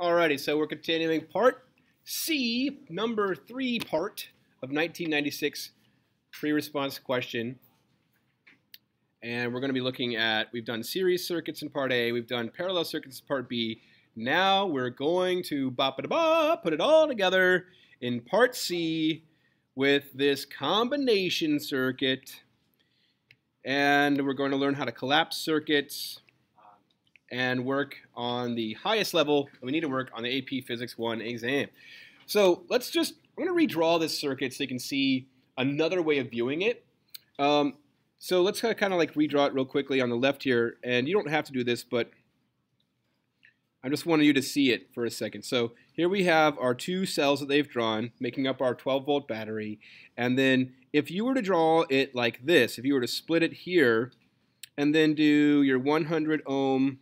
Alrighty, so we're continuing part C, number three part of 1996 free-response question. And we're going to be looking at, we've done series circuits in part A, we've done parallel circuits in part B. Now we're going to bop it a ba put it all together in part C with this combination circuit. And we're going to learn how to collapse circuits and work on the highest level. We need to work on the AP Physics 1 exam. So let's just, I'm going to redraw this circuit so you can see another way of viewing it. Um, so let's kind of like redraw it real quickly on the left here. And you don't have to do this, but I just wanted you to see it for a second. So here we have our two cells that they've drawn, making up our 12 volt battery. And then if you were to draw it like this, if you were to split it here, and then do your 100 ohm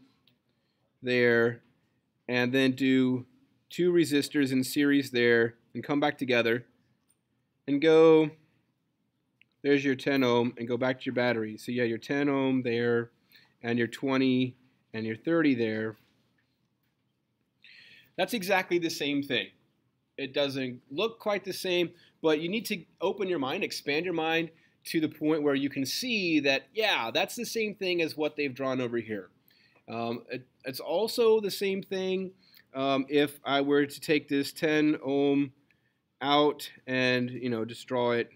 there, and then do two resistors in series there, and come back together, and go, there's your 10 ohm, and go back to your battery. So yeah, your 10 ohm there, and your 20, and your 30 there. That's exactly the same thing. It doesn't look quite the same, but you need to open your mind, expand your mind to the point where you can see that, yeah, that's the same thing as what they've drawn over here. Um, it, it's also the same thing um, if I were to take this 10 ohm out and, you know, just draw it.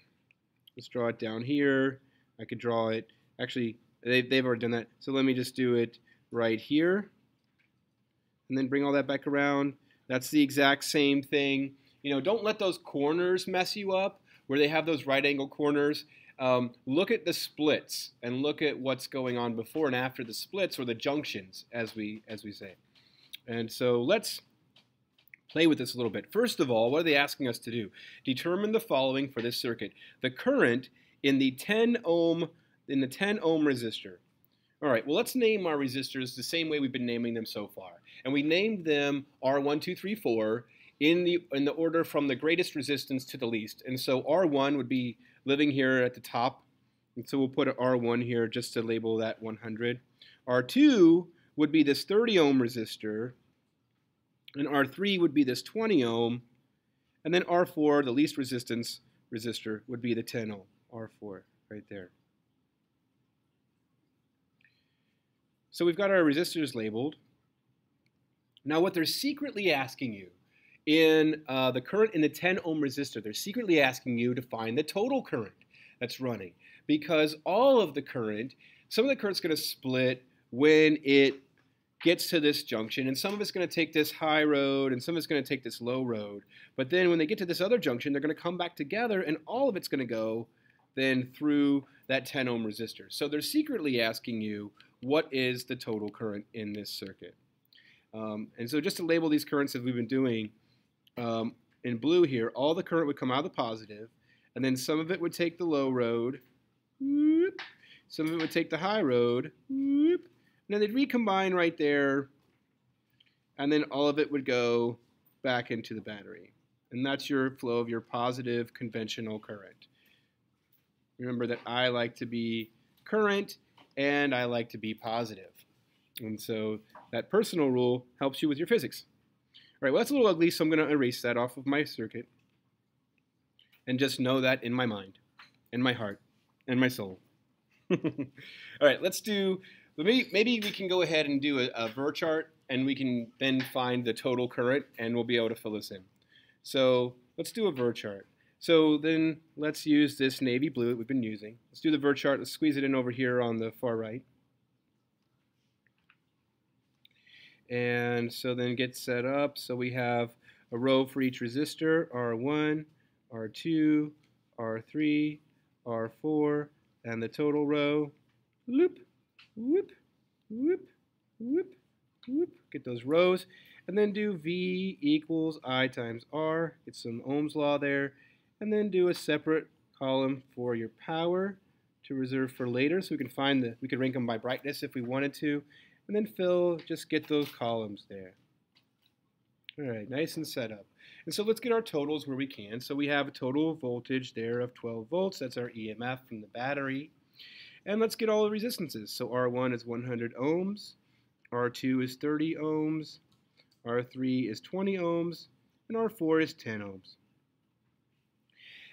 Let's draw it down here. I could draw it. Actually, they, they've already done that. So let me just do it right here. And then bring all that back around. That's the exact same thing. You know, don't let those corners mess you up where they have those right angle corners. Um, look at the splits and look at what's going on before and after the splits or the junctions, as we as we say. And so let's play with this a little bit. First of all, what are they asking us to do? Determine the following for this circuit: the current in the 10 ohm in the 10 ohm resistor. All right, well, let's name our resistors the same way we've been naming them so far. And we named them R1, 2, 3, 4 in the, in the order from the greatest resistance to the least. And so R1 would be living here at the top. And so we'll put an R1 here just to label that 100. R2 would be this 30 ohm resistor. And R3 would be this 20 ohm. And then R4, the least resistance resistor, would be the 10 ohm, R4, right there. So we've got our resistors labeled. Now what they're secretly asking you in uh, the current in the 10 ohm resistor, they're secretly asking you to find the total current that's running because all of the current, some of the current's going to split when it gets to this junction, and some of it's going to take this high road, and some of it's going to take this low road. But then when they get to this other junction, they're going to come back together, and all of it's going to go then through that 10 ohm resistor. So they're secretly asking you what is the total current in this circuit. Um, and so just to label these currents as we've been doing, um, in blue here, all the current would come out of the positive, and then some of it would take the low road, whoop, some of it would take the high road, whoop, and then they'd recombine right there, and then all of it would go back into the battery. And that's your flow of your positive conventional current. Remember that I like to be current and I like to be positive. And so that personal rule helps you with your physics. All right, well, that's a little ugly, so I'm going to erase that off of my circuit and just know that in my mind, in my heart, and my soul. All right, let's do, maybe, maybe we can go ahead and do a, a VIR chart, and we can then find the total current, and we'll be able to fill this in. So let's do a VIR chart. So then let's use this navy blue that we've been using. Let's do the VIR chart. Let's squeeze it in over here on the far right. And so then get set up. So we have a row for each resistor, R1, R2, R3, R4, and the total row. Loop, whoop, whoop, whoop, whoop. Get those rows. And then do V equals I times R. Get some Ohm's law there. And then do a separate column for your power to reserve for later. So we can find the, we could rank them by brightness if we wanted to and then fill, just get those columns there. All right, nice and set up. And so let's get our totals where we can. So we have a total voltage there of 12 volts. That's our EMF from the battery. And let's get all the resistances. So R1 is 100 ohms. R2 is 30 ohms. R3 is 20 ohms, and R4 is 10 ohms.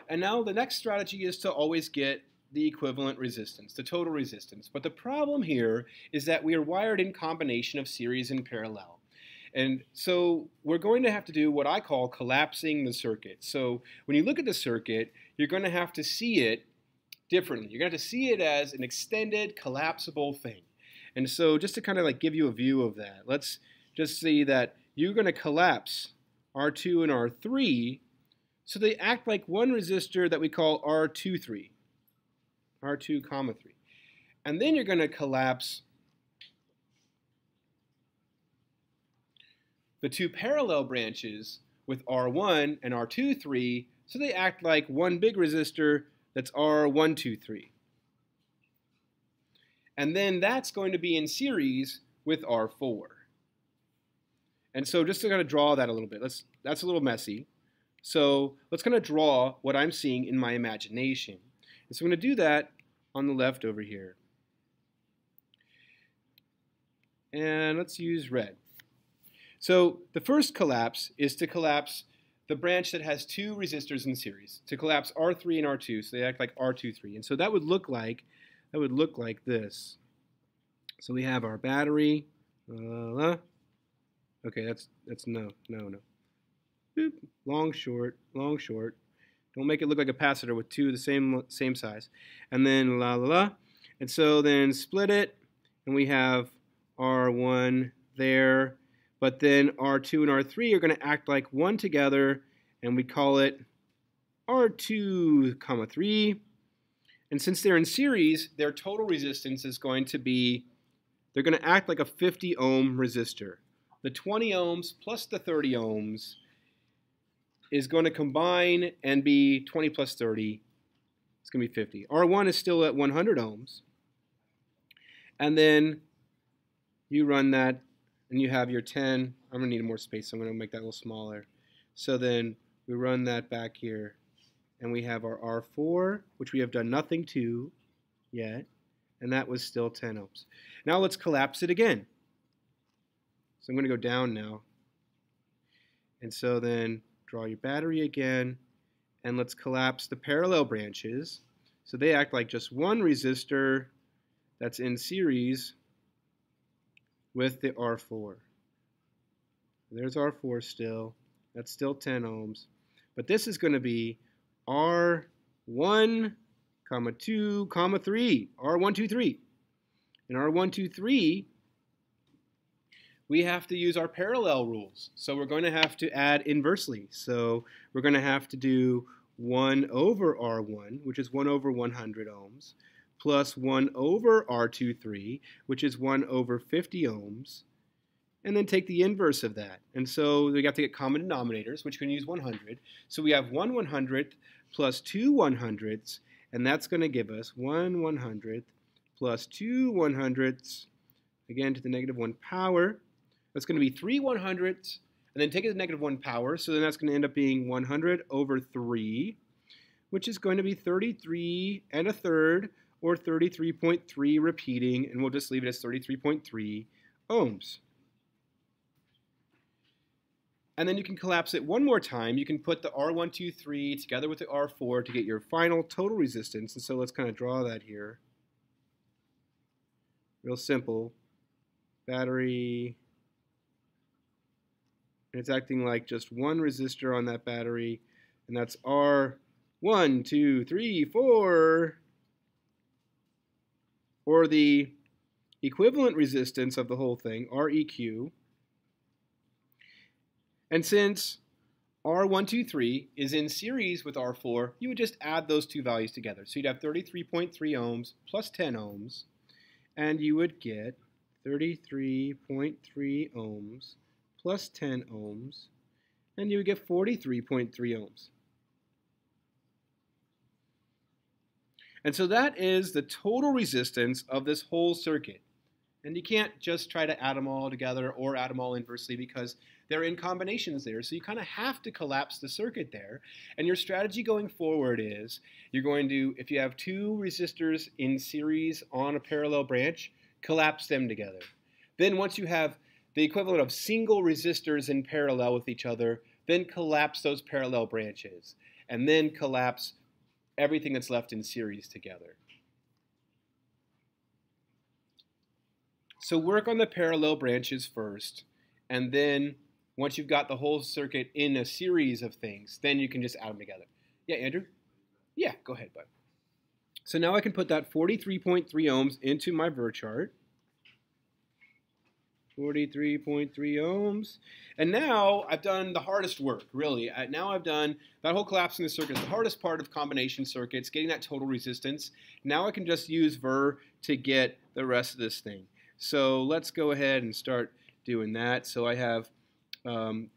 And now the next strategy is to always get the equivalent resistance, the total resistance. But the problem here is that we are wired in combination of series and parallel. And so we're going to have to do what I call collapsing the circuit. So when you look at the circuit, you're going to have to see it differently. You're going to have to see it as an extended collapsible thing. And so just to kind of like give you a view of that, let's just see that you're going to collapse R2 and R3 so they act like one resistor that we call R23, R2 comma 3. And then you're going to collapse the two parallel branches with R1 and R2, 3, so they act like one big resistor that's R1, 2, 3. And then that's going to be in series with R4. And so just to kind of draw that a little bit, let's, that's a little messy. So let's kind of draw what I'm seeing in my imagination. And so I'm going to do that on the left over here. And let's use red. So the first collapse is to collapse the branch that has two resistors in series, to collapse R3 and R2, so they act like R23. And so that would look like, that would look like this. So we have our battery. Uh, okay, that's, that's no, no, no. Boop, long, short, long, short. Don't make it look like a capacitor with two the same same size. And then la la la. And so then split it, and we have R1 there. But then R2 and R3 are going to act like one together, and we call it R2, comma 3. And since they're in series, their total resistance is going to be, they're going to act like a 50 ohm resistor. The 20 ohms plus the 30 ohms is going to combine and be 20 plus 30. It's going to be 50. R1 is still at 100 ohms. And then you run that and you have your 10. I'm going to need more space, so I'm going to make that a little smaller. So then we run that back here and we have our R4, which we have done nothing to yet, and that was still 10 ohms. Now let's collapse it again. So I'm going to go down now. And so then draw your battery again, and let's collapse the parallel branches. So they act like just one resistor that's in series with the R4. There's R4 still. That's still 10 ohms. But this is going to be R1, comma 2, comma 3. R123. And R123 we have to use our parallel rules. So we're going to have to add inversely. So we're going to have to do 1 over R1, which is 1 over 100 ohms, plus 1 over R23, which is 1 over 50 ohms, and then take the inverse of that. And so we have to get common denominators, which can use 100. So we have 1 100th plus 2 100ths, and that's going to give us 1 100th plus 2 100ths, again to the negative 1 power, that's going to be 3 100ths, and then take it to the negative 1 power. So then that's going to end up being 100 over 3, which is going to be 33 and a third, or 33.3 repeating, and we'll just leave it as 33.3 ohms. And then you can collapse it one more time. You can put the R123 together with the R4 to get your final total resistance. And so let's kind of draw that here. Real simple. Battery and it's acting like just one resistor on that battery, and that's R1, 2, 3, 4, or the equivalent resistance of the whole thing, REQ. And since R123 is in series with R4, you would just add those two values together. So you'd have 33.3 ohms plus 10 ohms, and you would get 33.3 ohms plus 10 ohms, and you would get 43.3 ohms. And so that is the total resistance of this whole circuit. And you can't just try to add them all together or add them all inversely because they're in combinations there. So you kind of have to collapse the circuit there. And your strategy going forward is you're going to, if you have two resistors in series on a parallel branch, collapse them together. Then once you have the equivalent of single resistors in parallel with each other, then collapse those parallel branches, and then collapse everything that's left in series together. So work on the parallel branches first, and then once you've got the whole circuit in a series of things, then you can just add them together. Yeah, Andrew? Yeah, go ahead, bud. So now I can put that 43.3 ohms into my VIR chart. 43.3 ohms. And now I've done the hardest work, really. Now I've done that whole collapsing the circuit. The hardest part of combination circuits, getting that total resistance. Now I can just use VIR to get the rest of this thing. So let's go ahead and start doing that. So I have um,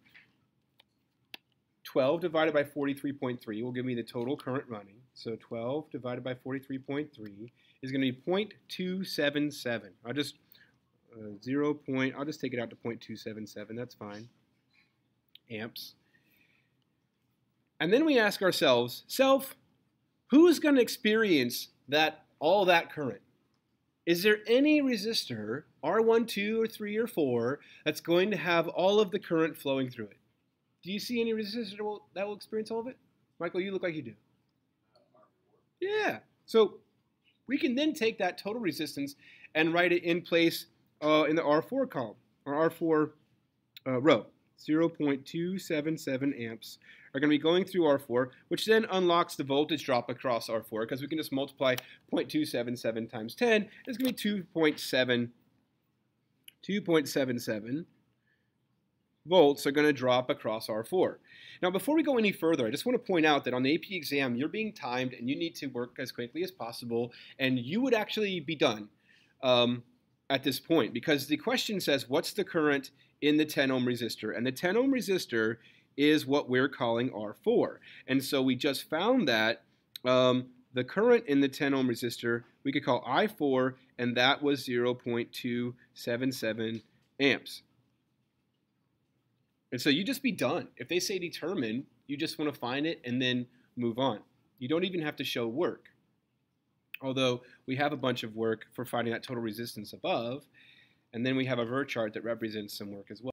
12 divided by 43.3 will give me the total current running. So 12 divided by 43.3 is going to be 0.277. I'll just uh, 0. Point, I'll just take it out to 0.277. That's fine. Amps. And then we ask ourselves, self, who is going to experience that all that current? Is there any resistor, R1, 2, or 3, or 4, that's going to have all of the current flowing through it? Do you see any resistor that will experience all of it? Michael, you look like you do. Yeah. So we can then take that total resistance and write it in place uh, in the R4 column, or R4 uh, row. 0.277 amps are going to be going through R4, which then unlocks the voltage drop across R4 because we can just multiply 0.277 times 10. It's going to be 2.7, 2.77 volts are going to drop across R4. Now, before we go any further, I just want to point out that on the AP exam, you're being timed and you need to work as quickly as possible, and you would actually be done um, at this point because the question says, what's the current in the 10 ohm resistor? And the 10 ohm resistor is what we're calling R4. And so we just found that um, the current in the 10 ohm resistor we could call I4, and that was 0.277 amps. And so you just be done. If they say determine, you just want to find it and then move on. You don't even have to show work. Although we have a bunch of work for finding that total resistance above, and then we have a VIR chart that represents some work as well.